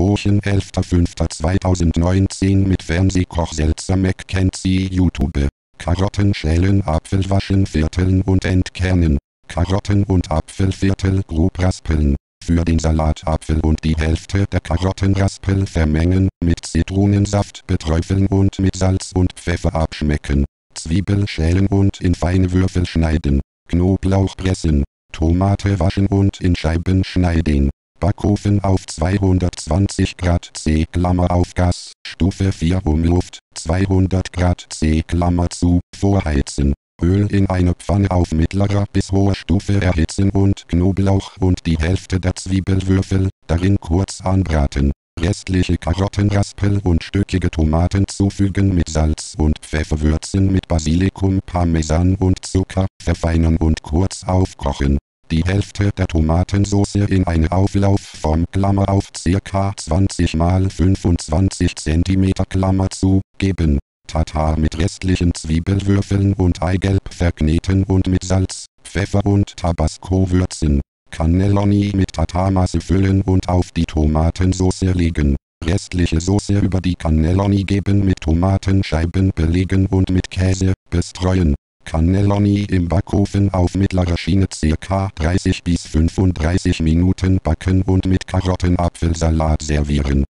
Bochen 11.05.2019 mit Fernsehkoch Seltsam McKenzie YouTube. Karotten schälen, Apfel waschen, vierteln und entkernen. Karotten und Apfelviertel grob raspeln. Für den Salat Apfel und die Hälfte der Karottenraspel vermengen, mit Zitronensaft beträufeln und mit Salz und Pfeffer abschmecken. Zwiebel schälen und in feine Würfel schneiden. Knoblauch pressen. Tomate waschen und in Scheiben schneiden. Backofen auf 220 Grad C Klammer auf Gas, Stufe 4 Umluft, 200 Grad C Klammer zu, vorheizen. Öl in eine Pfanne auf mittlerer bis hoher Stufe erhitzen und Knoblauch und die Hälfte der Zwiebelwürfel darin kurz anbraten. Restliche Karottenraspel und stückige Tomaten zufügen mit Salz und Pfeffer würzen mit Basilikum, Parmesan und Zucker, verfeinern und kurz aufkochen. Die Hälfte der Tomatensauce in eine Auflaufform Klammer auf ca. 20 x 25 cm Klammer zu, geben. Tatar mit restlichen Zwiebelwürfeln und Eigelb verkneten und mit Salz, Pfeffer und Tabasco würzen. Cannelloni mit Tatarmasse füllen und auf die Tomatensauce legen. Restliche Soße über die Cannelloni geben mit Tomatenscheiben belegen und mit Käse bestreuen. Cannelloni im Backofen auf mittlerer Schiene ca. 30 bis 35 Minuten backen und mit Karottenapfelsalat servieren.